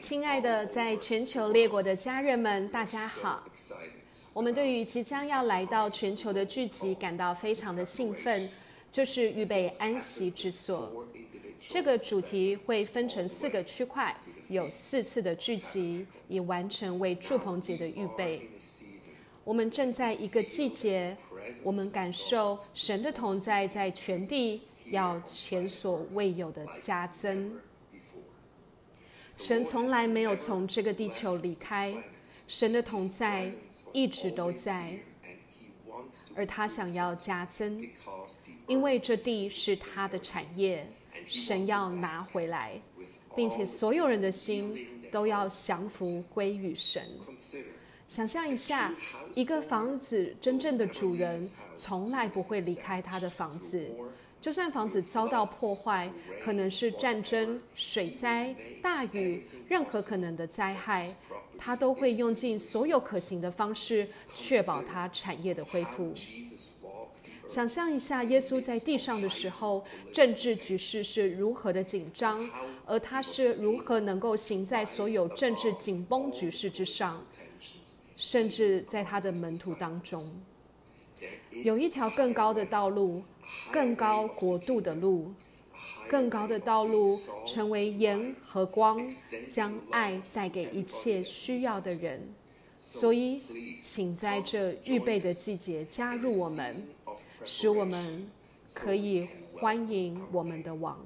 亲爱的，在全球列国的家人们，大家好！我们对于即将要来到全球的聚集感到非常的兴奋，就是预备安息之所。这个主题会分成四个区块，有四次的聚集，以完成为祝棚节的预备。我们正在一个季节，我们感受神的同在在全地要前所未有的加增。神从来没有从这个地球离开，神的同在一直都在，而他想要加增，因为这地是他的产业，神要拿回来，并且所有人的心都要降服归于神。想象一下，一个房子真正的主人从来不会离开他的房子，就算房子遭到破坏，可能是战争、水灾、大雨，任何可能的灾害，他都会用尽所有可行的方式，确保他产业的恢复。想象一下，耶稣在地上的时候，政治局势是如何的紧张，而他是如何能够行在所有政治紧绷局势之上。甚至在他的门徒当中，有一条更高的道路，更高国度的路，更高的道路，成为盐和光，将爱带给一切需要的人。所以，请在这预备的季节加入我们，使我们可以欢迎我们的王。